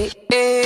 Hey. eh. eh.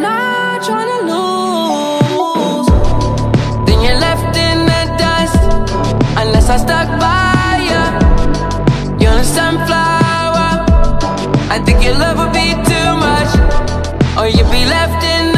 Not trying to lose. Then you're left in the dust Unless I stuck by you You're a sunflower. I think your love would be too much Or you'd be left in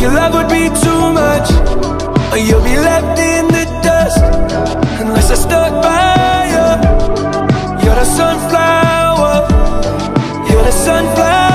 Your love would be too much Or you'll be left in the dust. Unless I stuck by you. You're the sunflower. You're the sunflower.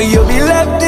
You'll be left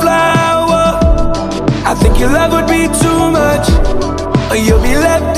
your love would be too much, or you'll be left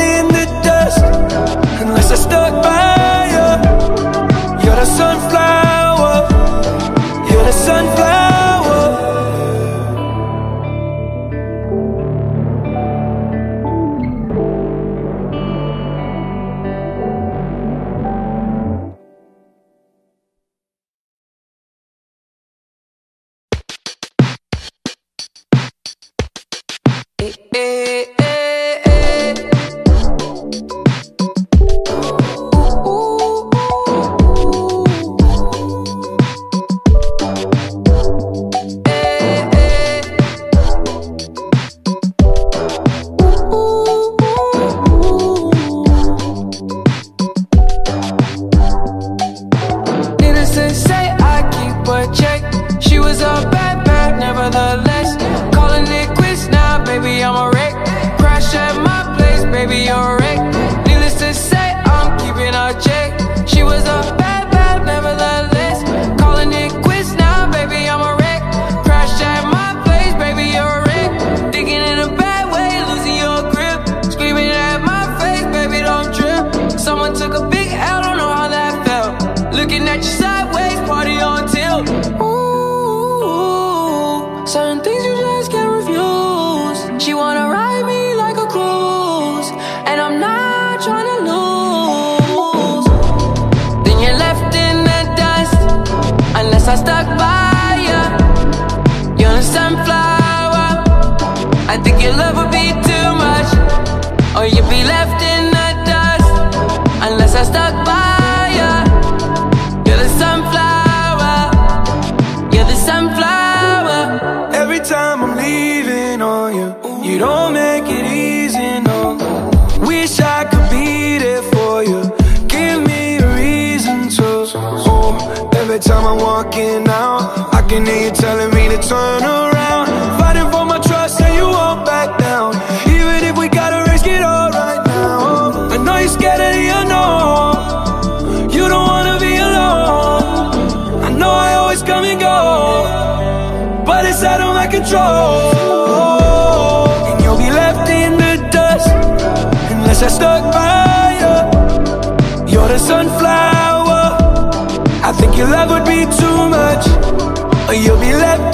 I stuck by you You're the sunflower. I think your love would be too much Or you'll be left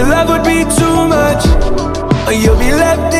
your love would be too much, or you'll be left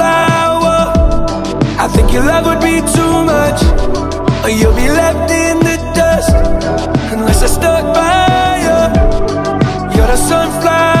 Your love would be too much. Or you'll be left in the dust. Unless I stuck by you. You're the sunflower.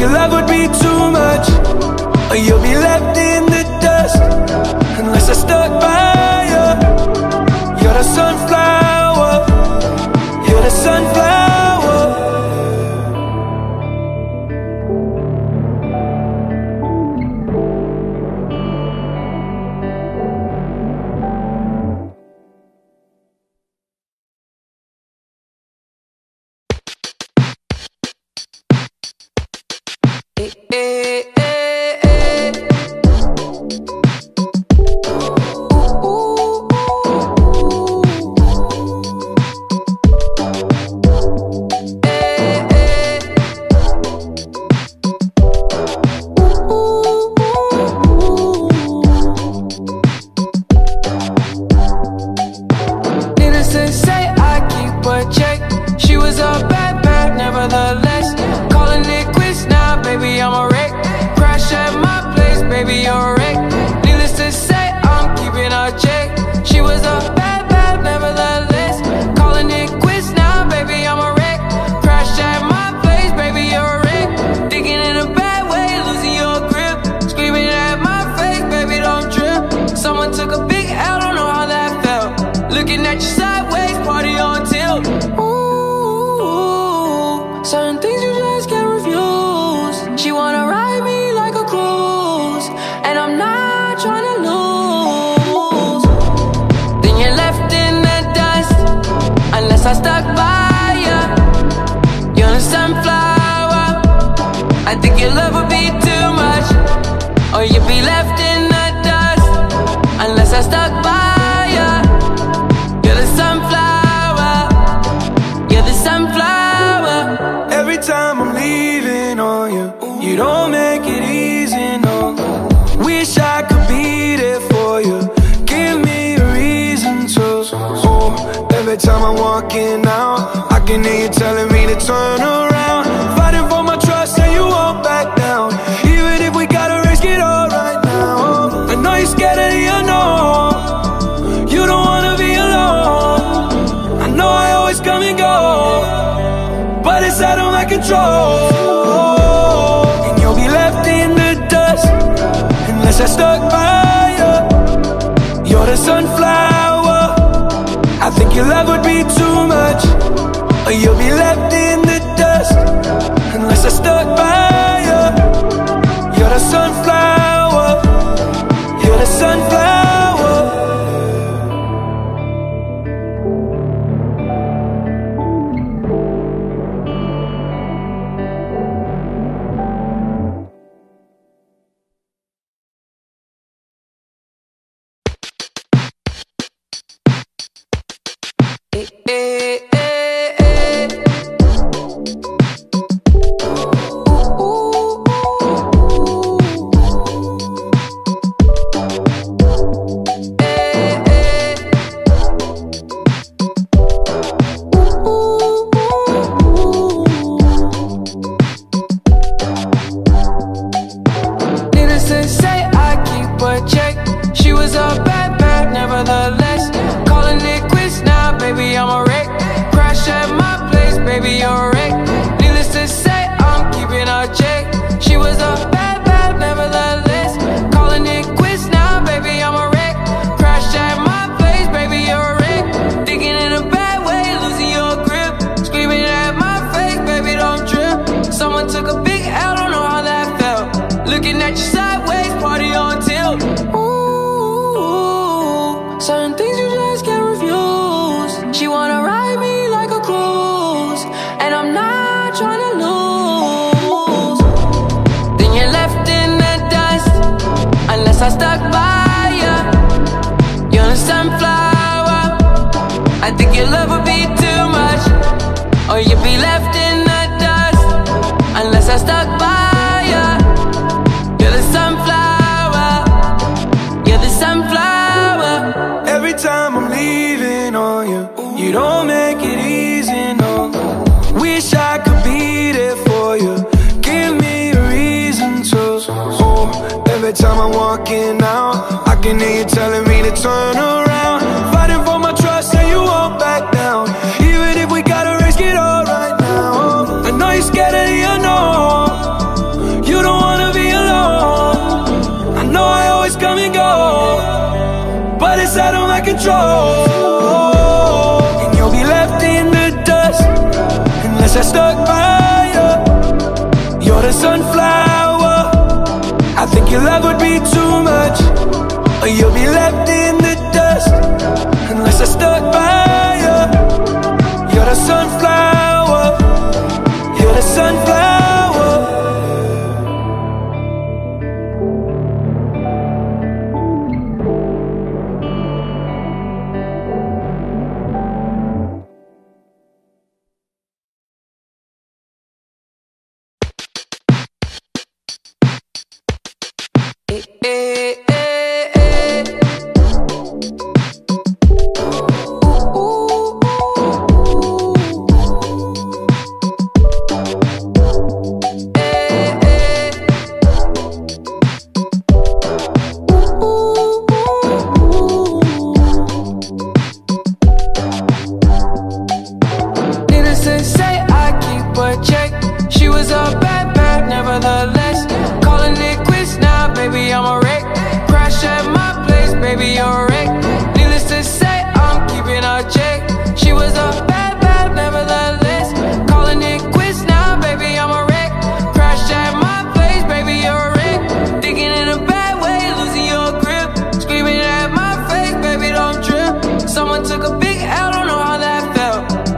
Your love would be too much Or you'll be left in the dust. Unless I stuck by you You're the sunflower. You're the sunflower.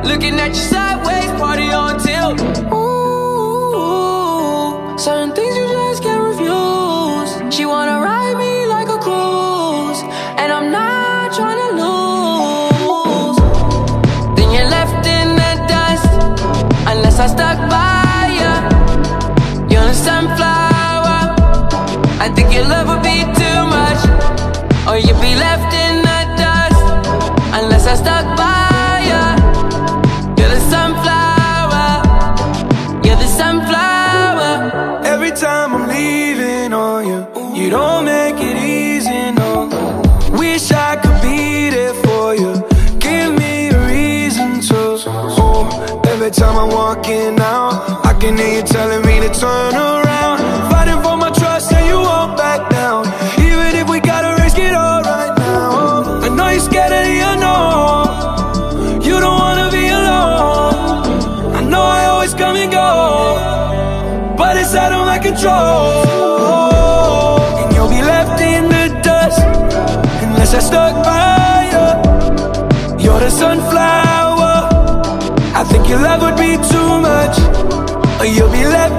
Looking at you sideways, party on tilt. Ooh, certain things you just can't refuse. She wanna ride me like a cruise, and I'm not trying to lose. Then you're left in the dust, unless I stuck by ya. You're the sunflower. time I'm walking out I can hear you telling me to turn around. Fighting for my trust and you won't back down. Even if we gotta risk it all right now. I know you're scared of the unknown. You don't wanna be alone. I know I always come and go But it's out of my control. Your love would be too much, or you'll be left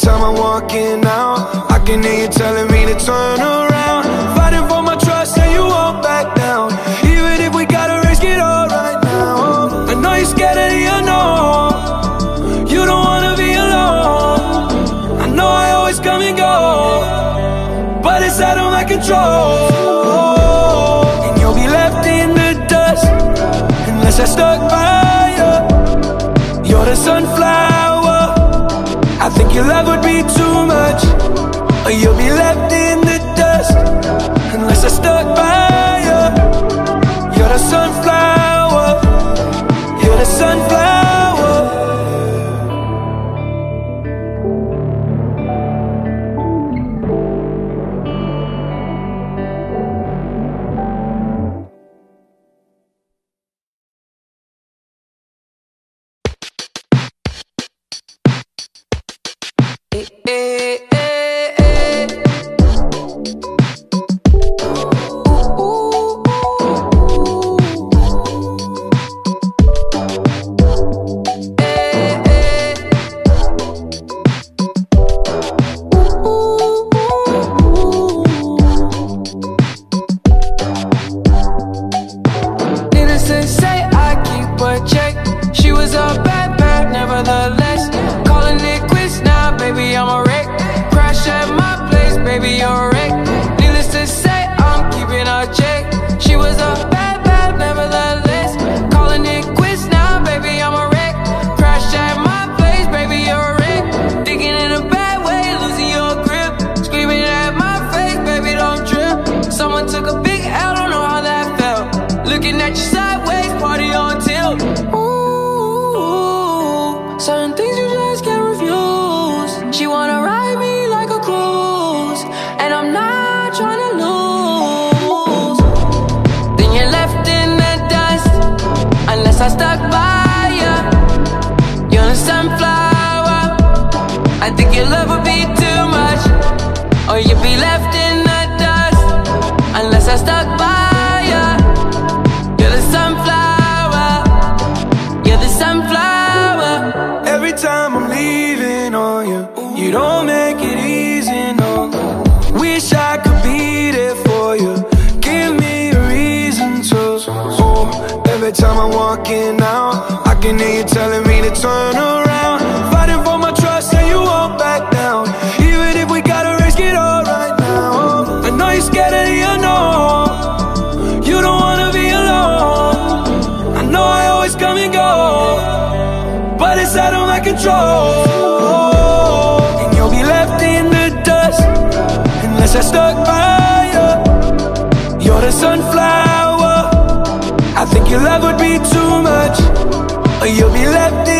time I'm walking out I can hear you telling me to turn around. Fighting for my trust and you won't back down. Even if we gotta risk it all right now. I know you're scared of the unknown. You don't wanna be alone. I know I always come and go But it's out of my control. You'll be left control. And you'll be left in the dust Unless I stuck by you. You're the sunflower. I think your love would be too much Or you'll be left in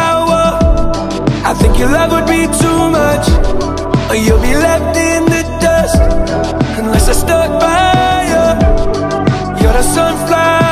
Your love would be too much Or you'll be left in the dust. Unless I stuck by you You're the sunflower.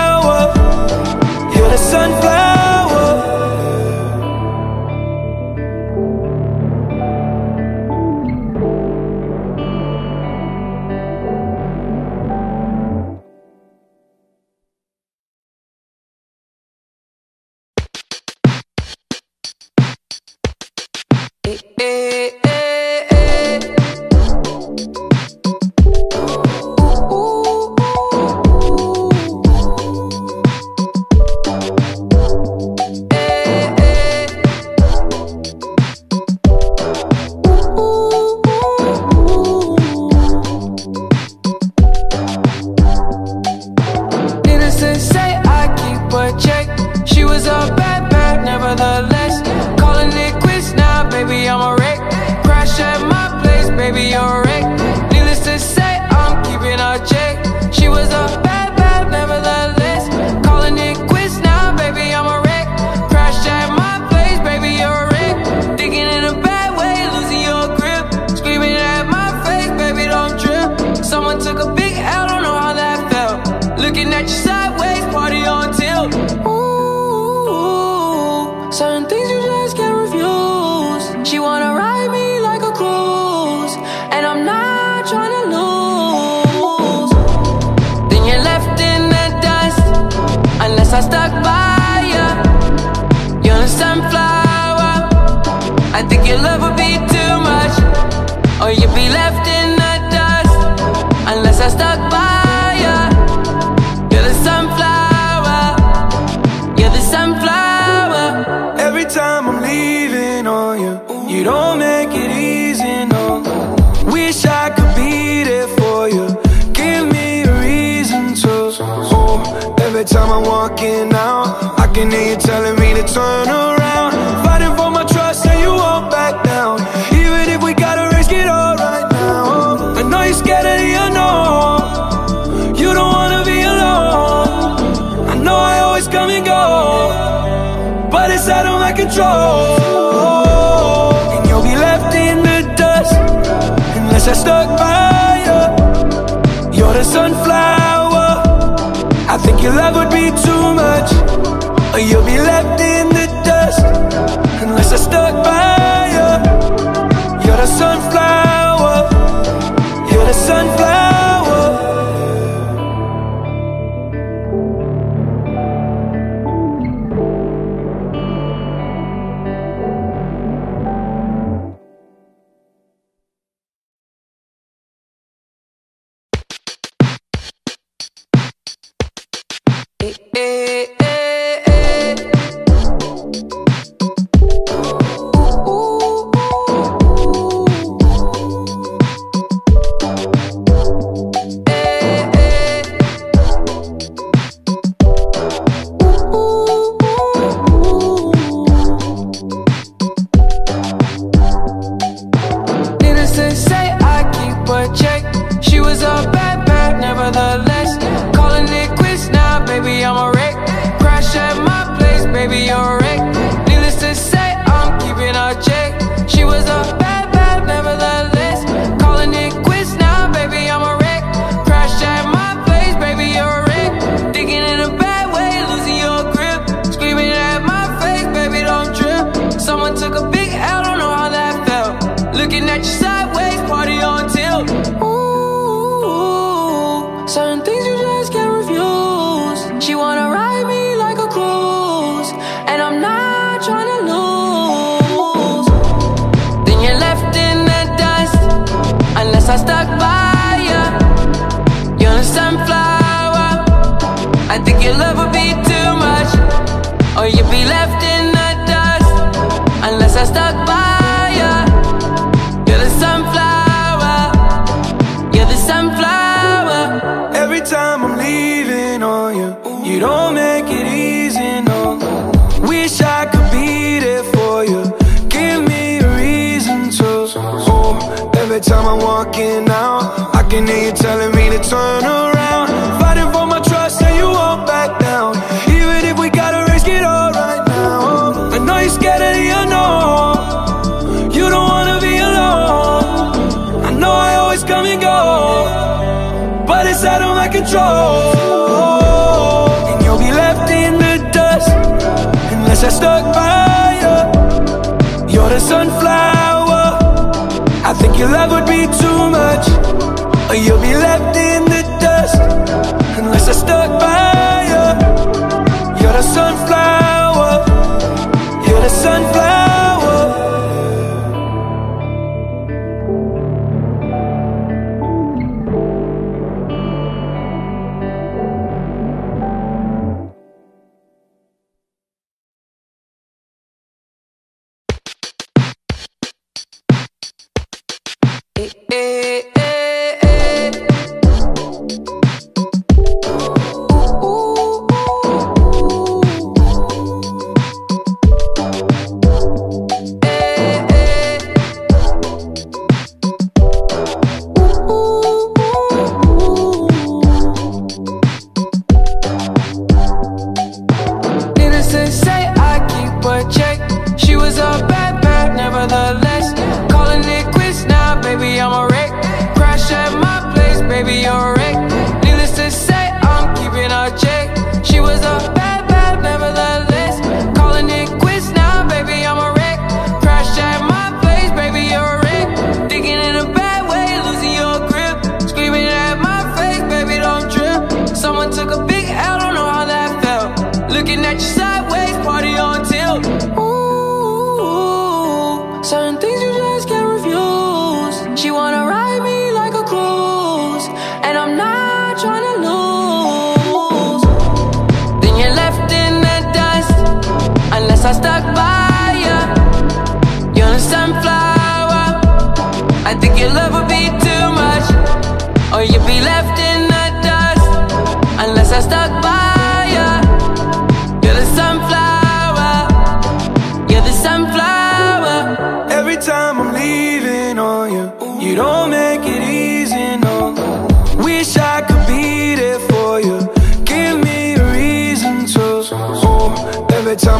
Eh, trying to lose. Then you're left in the dust Unless I stuck by you You're a sunflower. I think your love would be too much Or you'd be left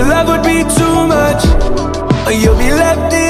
your love would be too much, or you'll be left in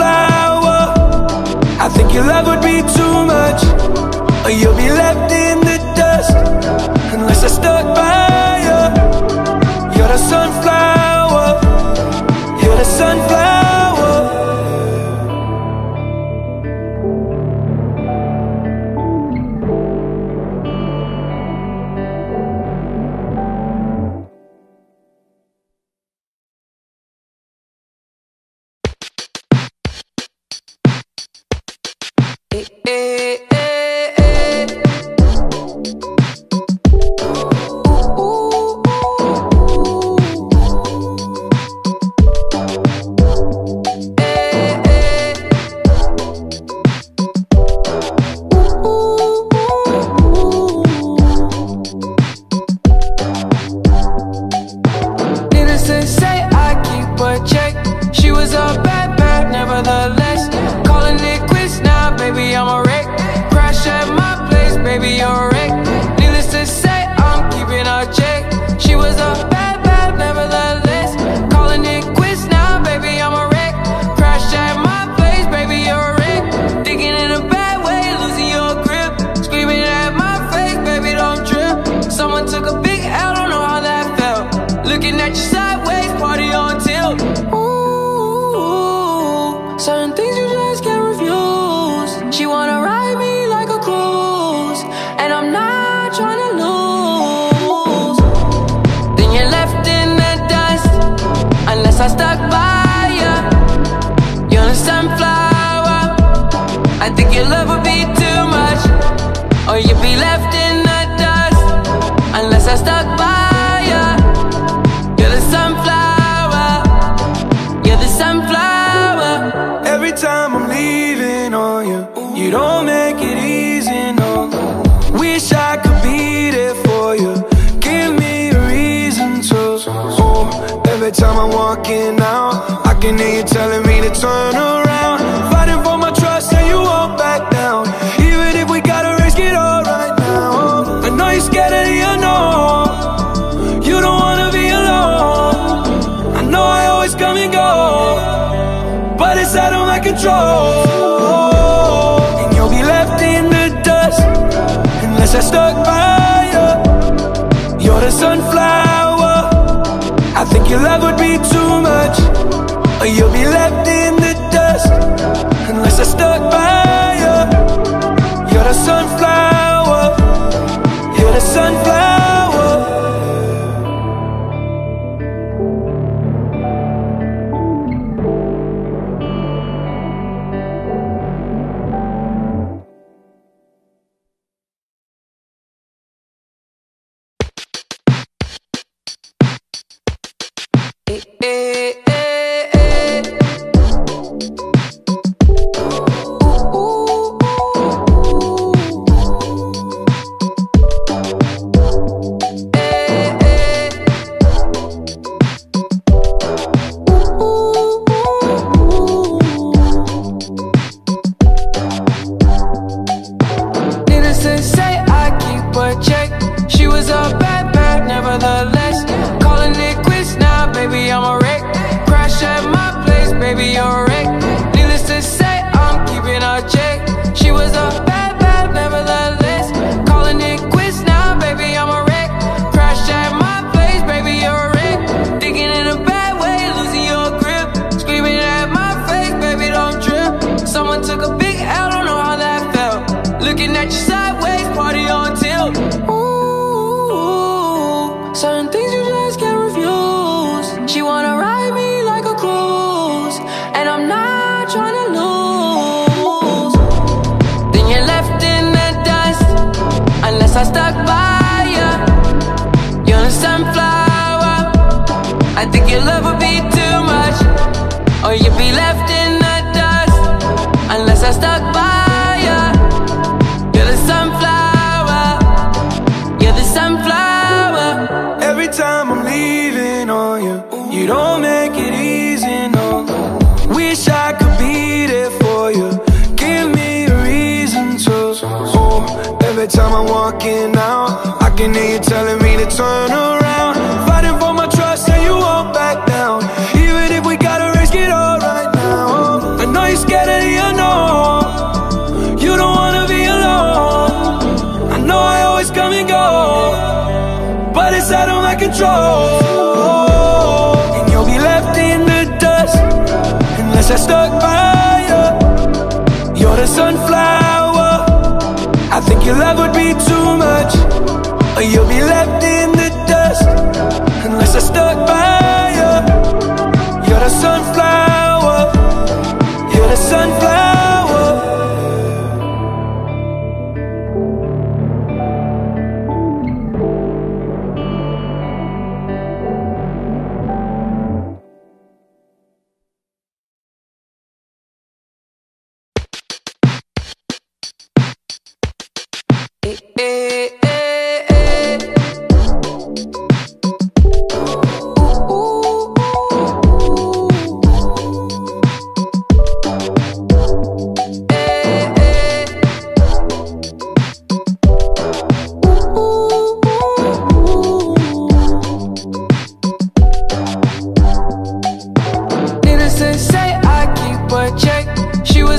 Your love would be too much. Or you'll be left in the dust Unless I stop and go But it's out of my control. And you'll be left in the dust Unless I stuck by you. You're the sunflower. I think your love would be too much Or you'll be left in the dust Unless I stuck by you. You're the sunflower.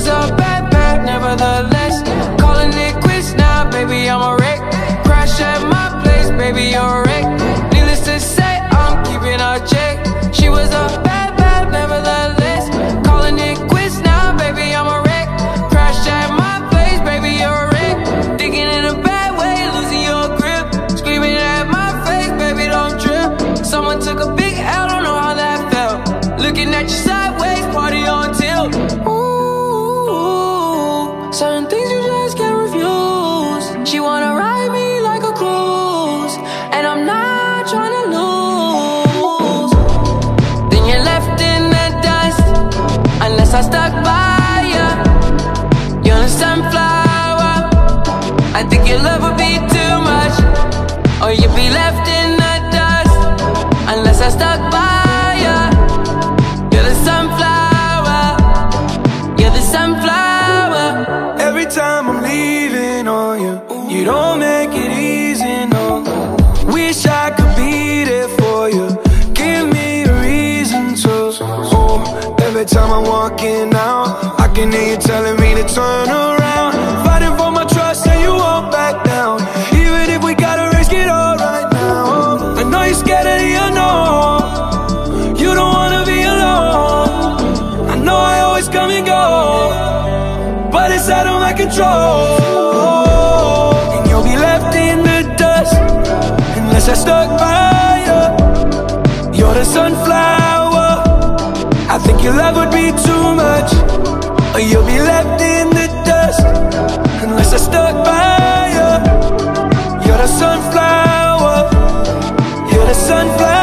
is up. I'm walking out. I can hear you telling me to turn around. Your love would be too much Or you'll be left in the dust. Unless I stuck by you. You're the sunflower. You're the sunflower.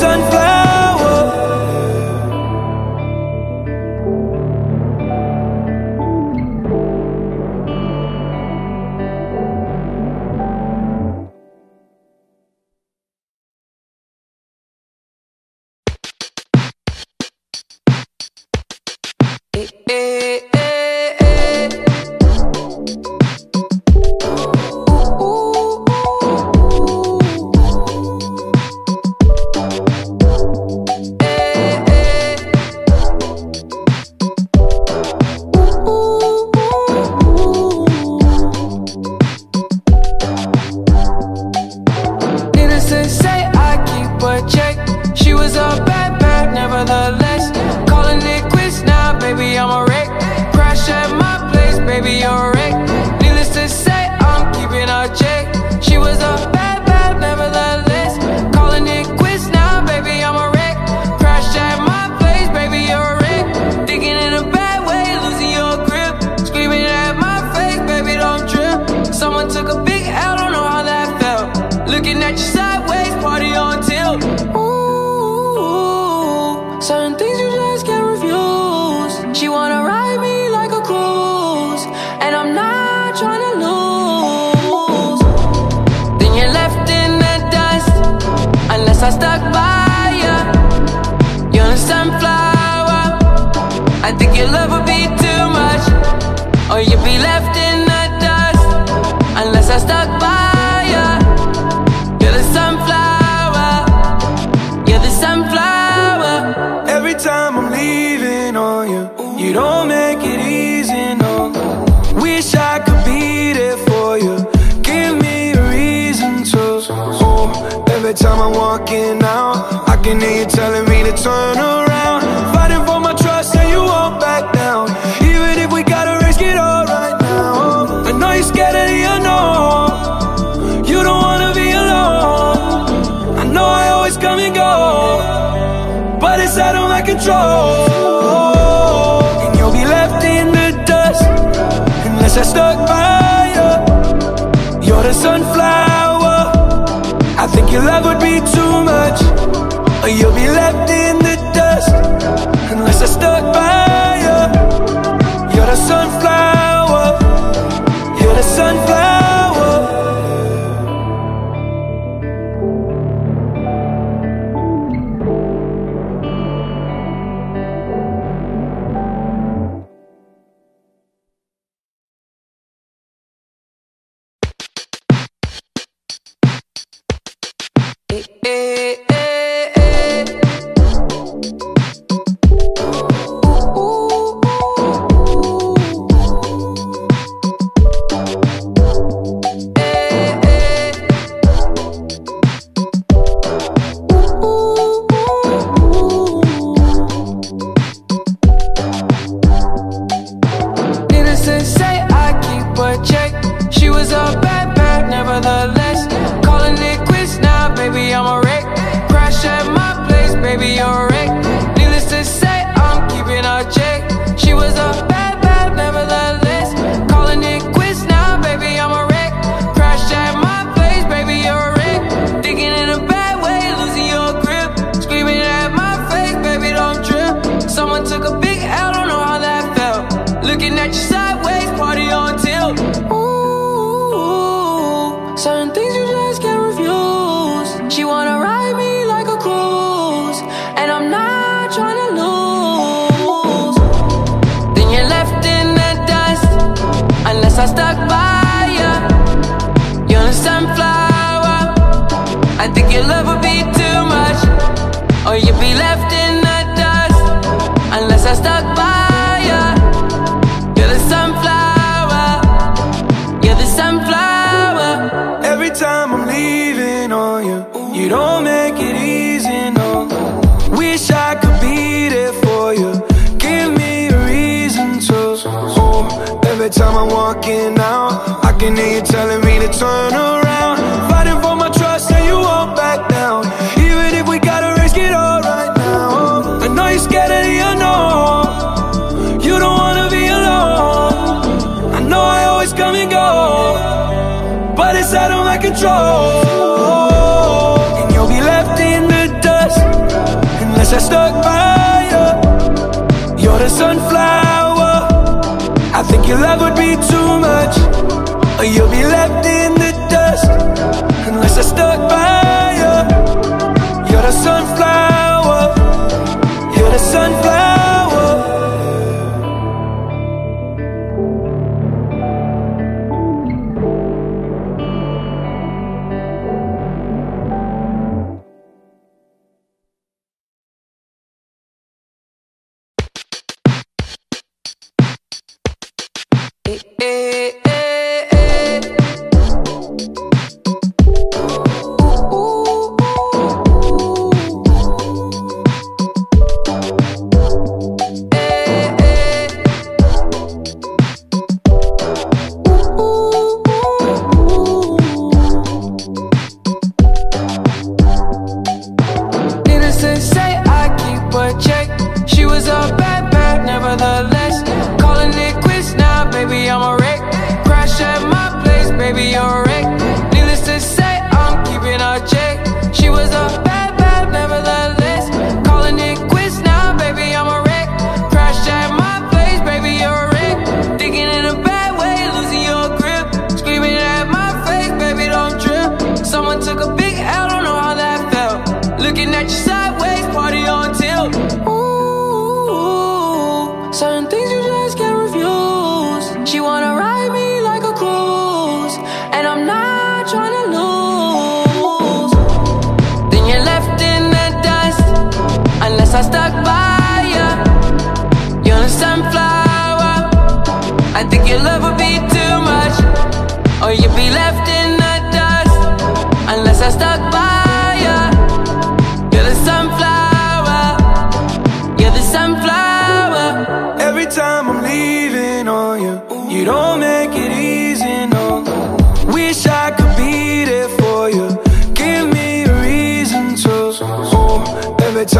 sun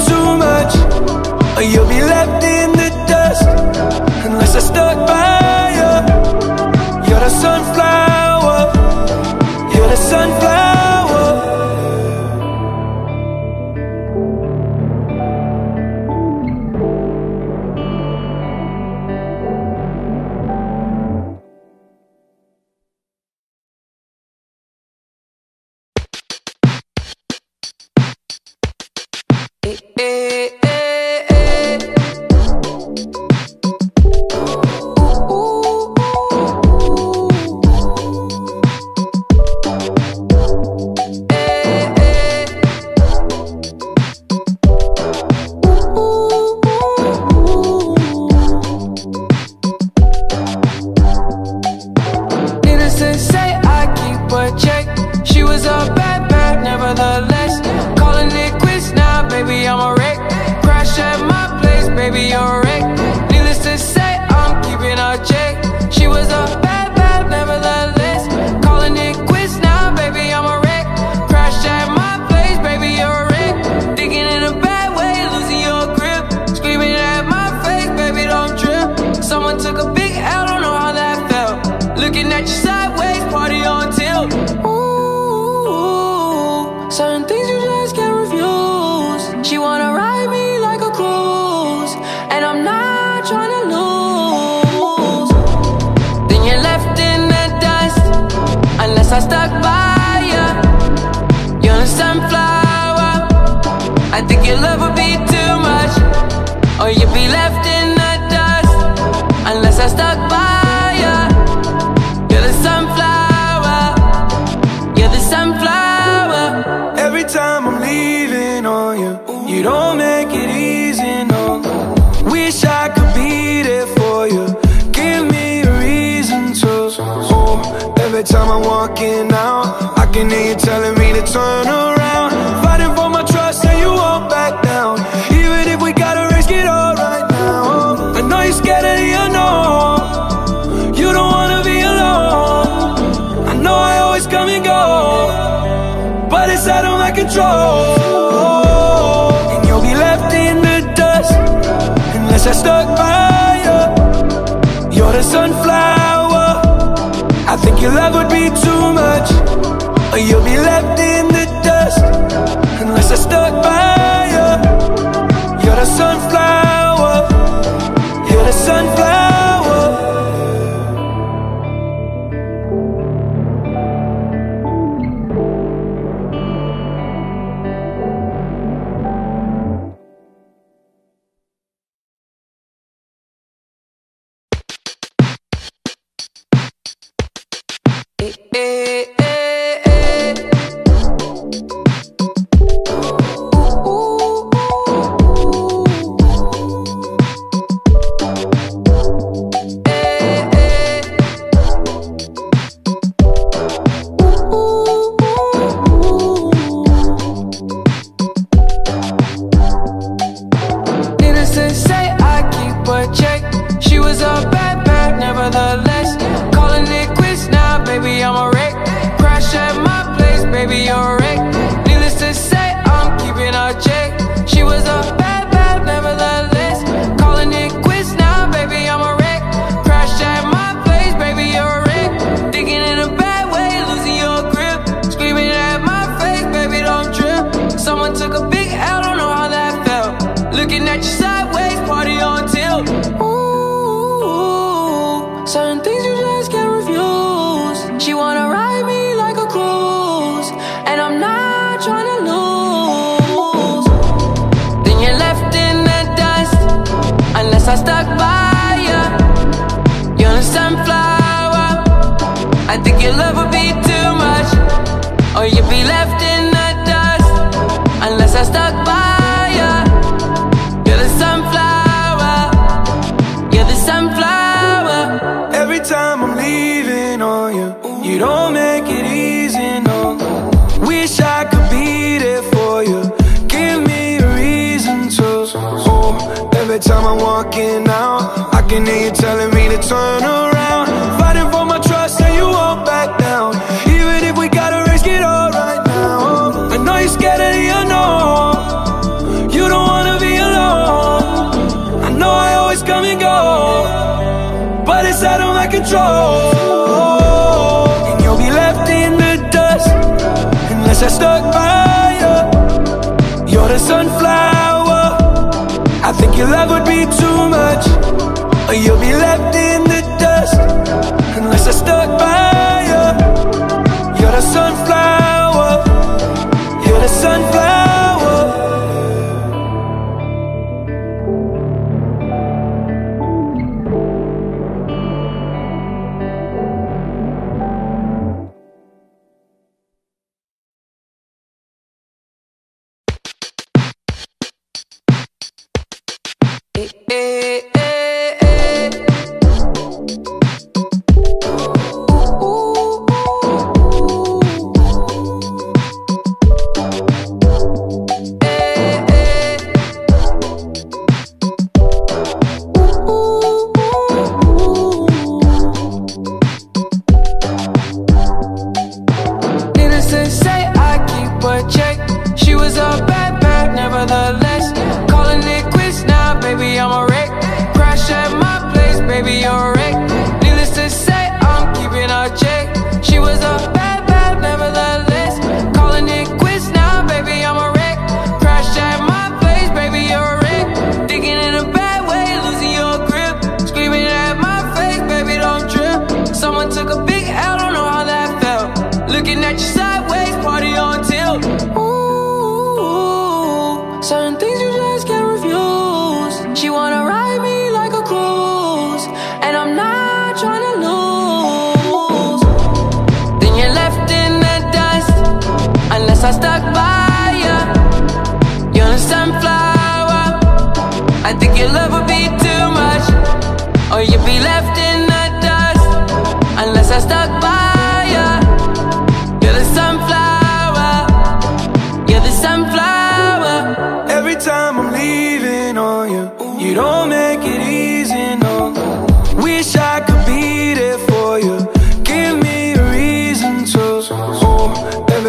too much.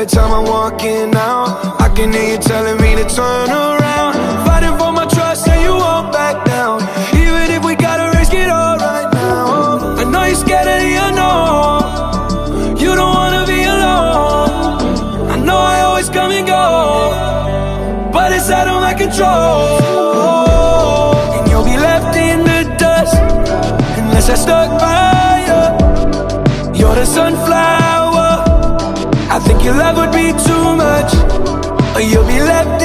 Every time I'm walking out, I can hear you telling me to turn around. Fighting for my trust and you won't back down. Even if we gotta risk it all right now. I know you're scared of the unknown. You don't wanna be alone. I know I always come and go, but it's out of my control. you'll be left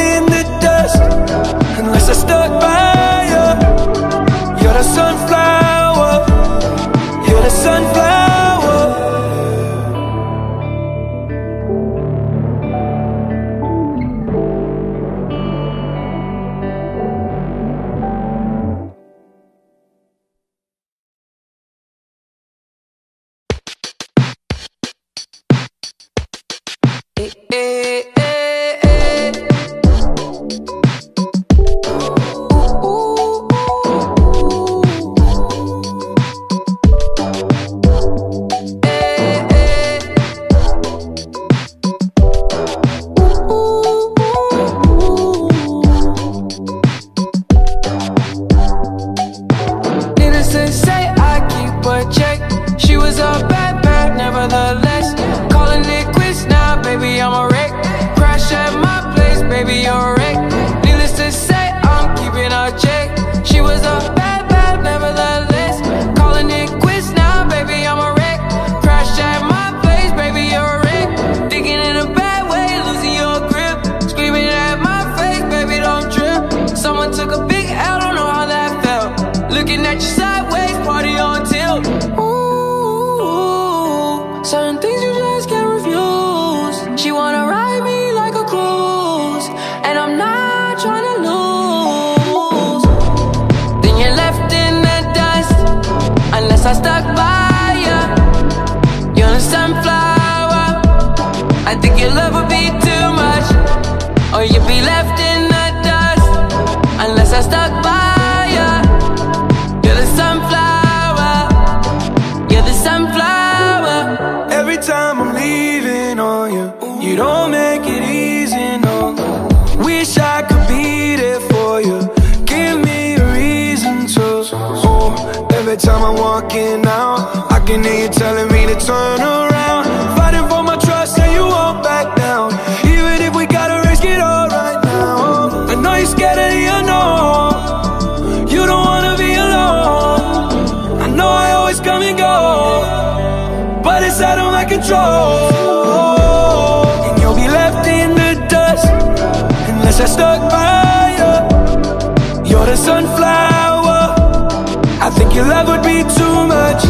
Your love would be too much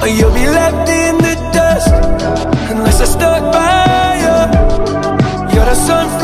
Or you'll be left in the dust. Unless I stuck by you You're the sunflower.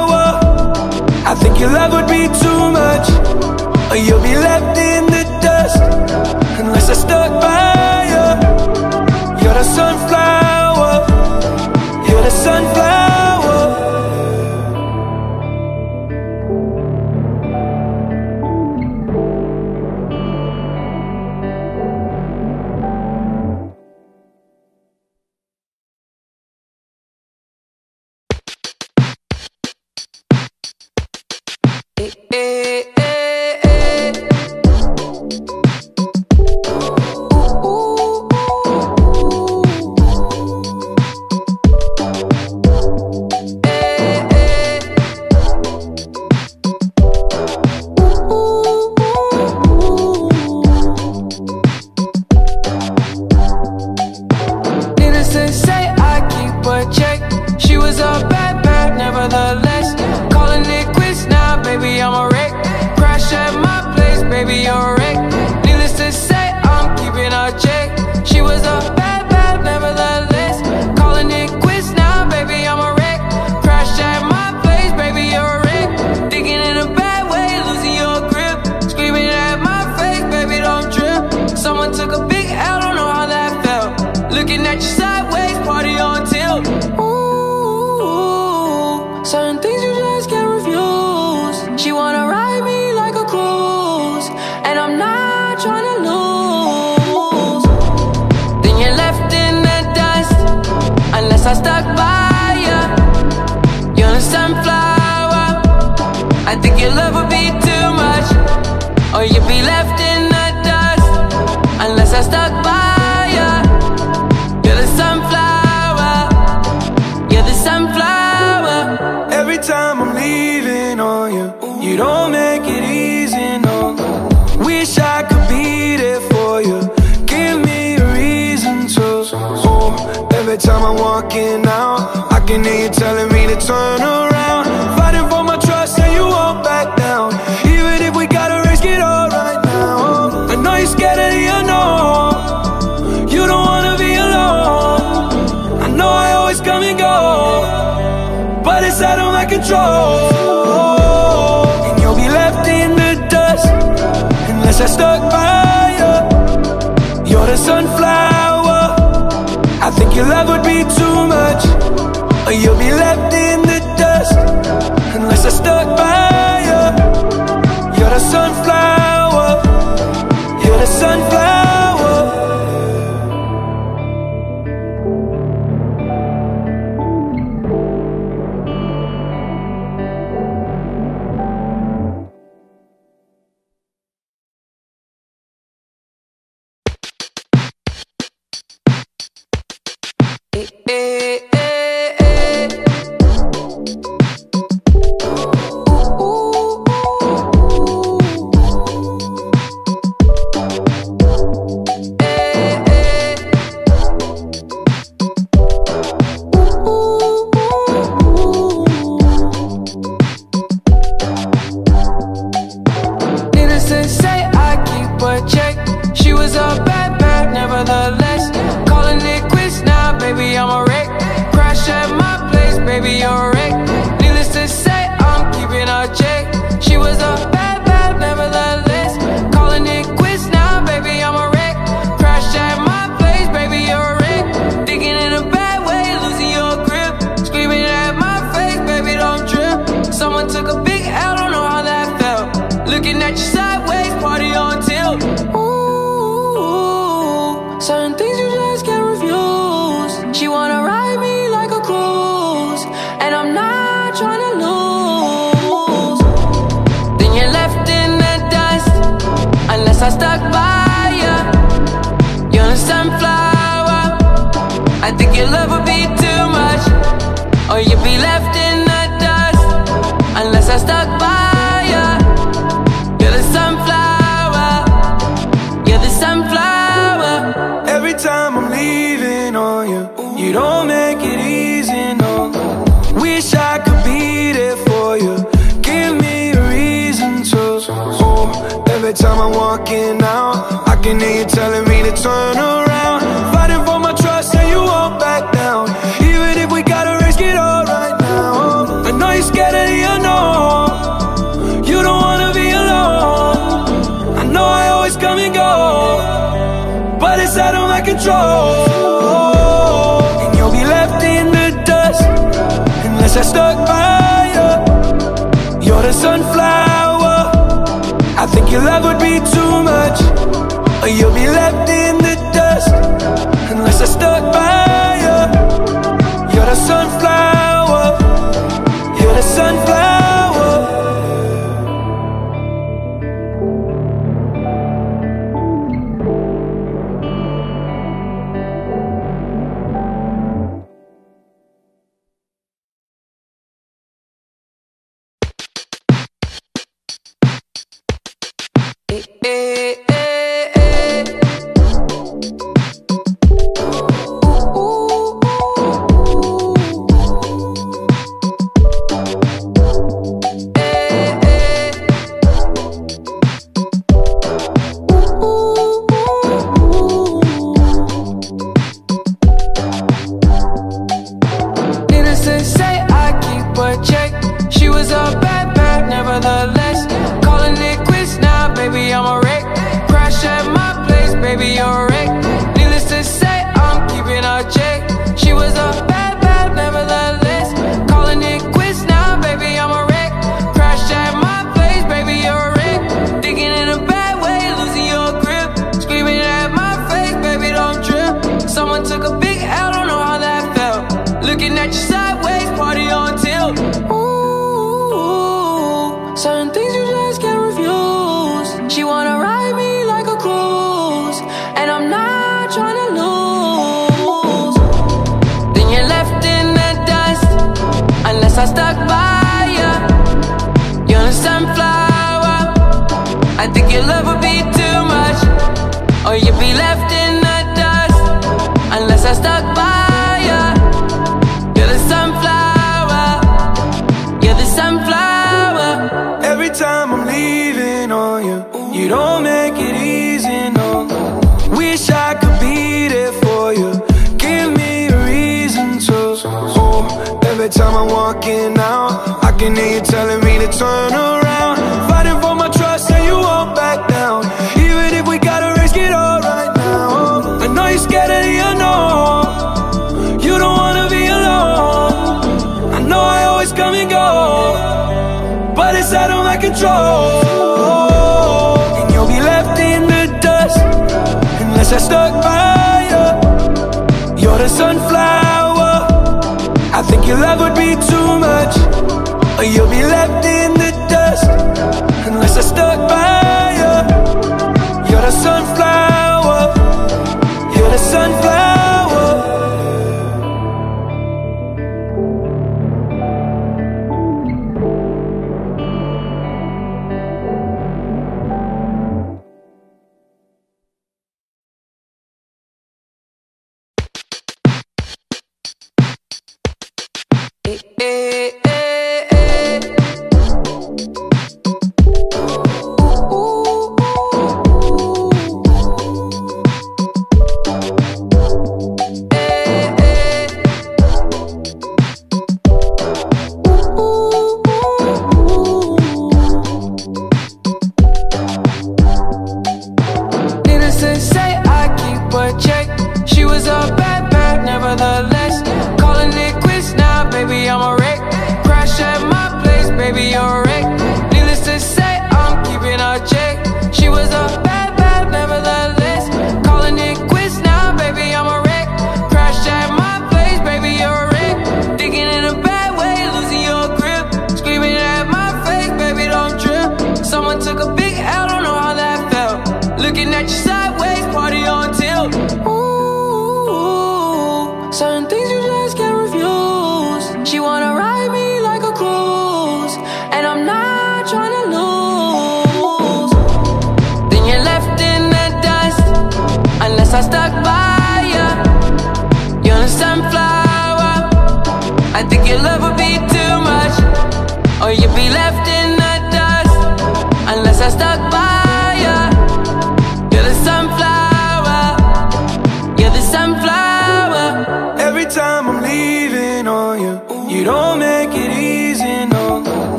Your love would be too much Or you'll be left in the dust. Unless I stuck by you You're the sunflower. You're the sunflower. control. And you'll be left in the dust Unless I stuck by you. You're the sunflower. I think your love would be too much. Or you'll be left in the dust Unless I stuck by you. You're the sunflower.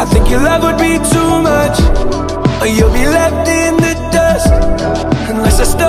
I think your love would be too much Or you'll be left in the dust Unless I stop.